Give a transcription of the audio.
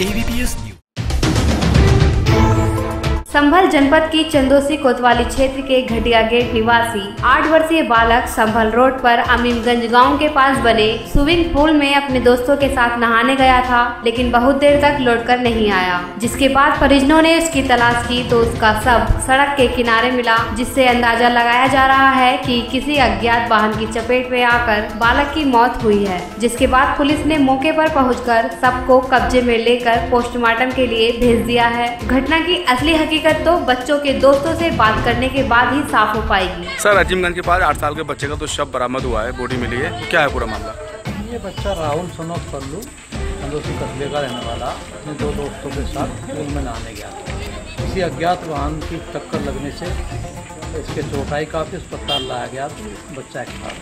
ABPS संभल जनपद की चंदोसी कोतवाली क्षेत्र के घटिया गेट निवासी, आठ वर्षीय बालक संभल रोड पर अमीमगंज गाँव के पास बने। स्विमिंग पूल में अपने दोस्तों के साथ नहाने गया था, लेकिन बहुत देर तक लौटकर नहीं आया। जिसके बाद परिजनों ने उसकी तलाश की तो उसका शव सड़क के किनारे मिला, जिससे अंदाज़ा लगाया जा रहा है कि किसी अज्ञात वाहन की चपेट में आकर बालक की मौत हुई है। जिसके बाद पुलिस ने मौके पर पहुंचकर शव को कब्जे में लेकर पोस्टमार्टम के लिए भेज दिया है। घटना की असली हकीकत तो बच्चों के दोस्तों से बात करने के बाद ही साफ़ हो पाएगी। सर अजीमगंज के पास आठ साल के बच्चे का तो शव बरामद हुआ है बॉडी मिली है। क्या है पूरा मामला? ये बच्चा राहुल सनोज पल्लू चंदोसी कस्बे का रहने वाला अपने दो दोस्तों के साथ पूल में नहाने गया। था किसी अज्ञात वाहन की टक्कर लगने से इसके चोटाई काफ़ी अस्पताल लाया गया बच्चा बच्चा एक्सपायर